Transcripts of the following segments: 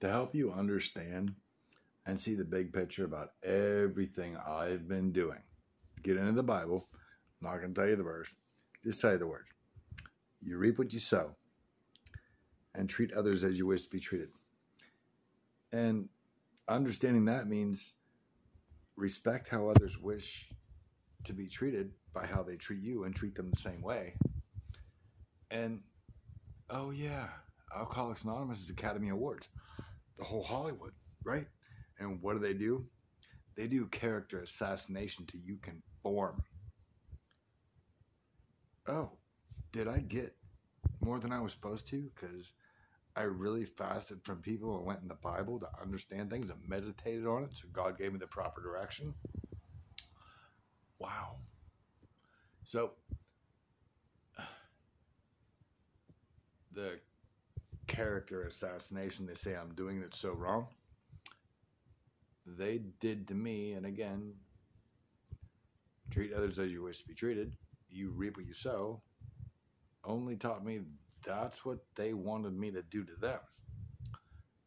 to help you understand and see the big picture about everything I've been doing. Get into the Bible. I'm not going to tell you the verse, just tell you the words. You reap what you sow and treat others as you wish to be treated. And understanding that means respect how others wish to be treated by how they treat you and treat them the same way. And oh, yeah, Alcoholics Anonymous is Academy Awards, the whole Hollywood, right? And what do they do? They do character assassination to you conform. Oh, did I get more than I was supposed to? Because I really fasted from people and went in the Bible to understand things and meditated on it. So God gave me the proper direction. Wow. So the character assassination they say I'm doing it so wrong, they did to me, and again, treat others as you wish to be treated. You reap what you sow. Only taught me that's what they wanted me to do to them.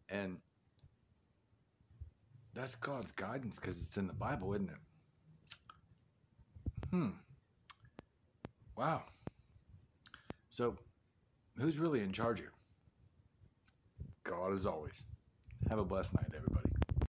And that's God's guidance because it's in the Bible, isn't it? Hmm. Wow. So, who's really in charge here? God as always. Have a blessed night, everybody.